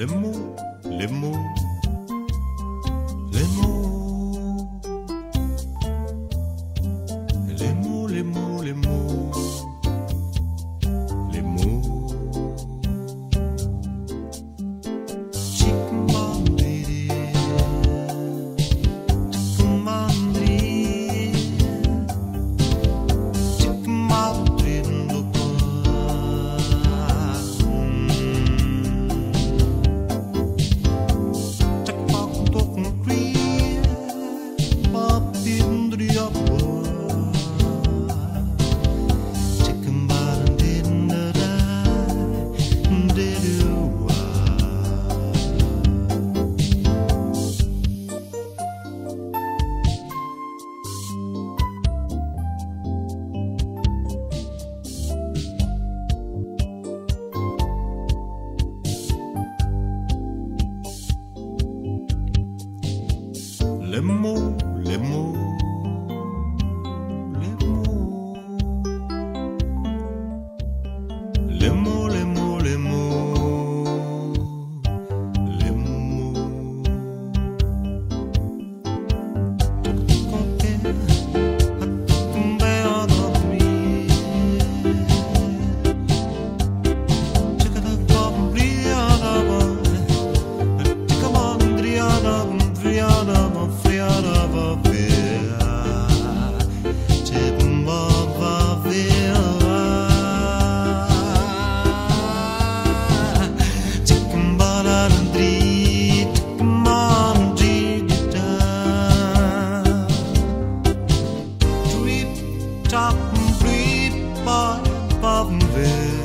les mots, les mots, les mots. les mots, les mots. mãi bám về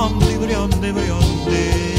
ram, di briam, di briam, di.